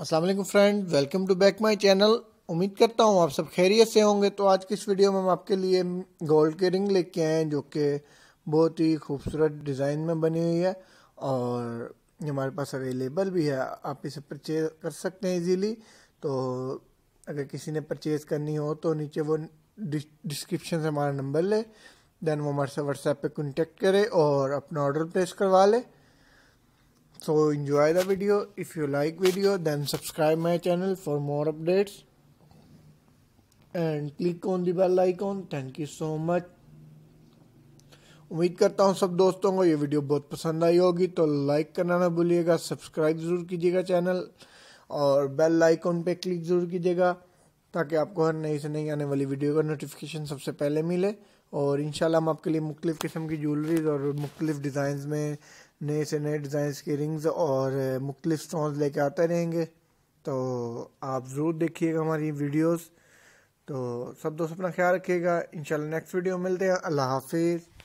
السلام علیکم friend welcome to back my channel. امید کرتا ہوں آپ سب خیریت سے ہوں گے۔ تو آج کی اس ویڈیو میں ہم آپ کے لیے گولڈ کے رنگ لے کے آئے ہیں، جو کہ بہت ہی خوبصورت ڈیزائن میں بنی ہوئی ہے اور ہمارے پاس اویلیبل بھی ہے۔ آپ اسے پرچیز کر سکتے ہیں ایزیلی تو اگر کسی نے پرچیز کرنی ہو تو نیچے وہ ڈسکرپشن سے ہمارا نمبر لے۔ دین وہ ہمارے سے واٹس ایپ پہ کنٹیکٹ کرے اور اپنا آرڈر پلیس کروا لے۔ So enjoy the video if you like video then subscribe my channel for more updates and click on the bell like on thank you so much امید کرتا ہوں سب دوستوں کو یہ ویڈیو بہت پسند آئی ہوگی تو لائک کرنا نہ بھولیے گا سبسکرائب ضرور کیجیے گا چینل اور بیل لائکن پہ کلک ضرور کیجیے گا تاکہ آپ کو ہر نئی سے نئی آنے والی ویڈیو کا نوٹیفیکیشن سب سے پہلے ملے اور انشاءاللہ ہم آپ کے لیے مختلف قسم کی جولریز اور مختلف ڈیزائنز میں نئے سے نئے ڈیزائنز کی رنگز اور مختلف سٹونز لے کے آتے رہیں گے۔ تو آپ ضرور دیکھیے گا ہماری ویڈیوز۔ تو سب دوست اپنا خیال رکھیے گا۔ انشاءاللہ نیکسٹ ویڈیو ملتے ہیں۔ اللہ حافظ۔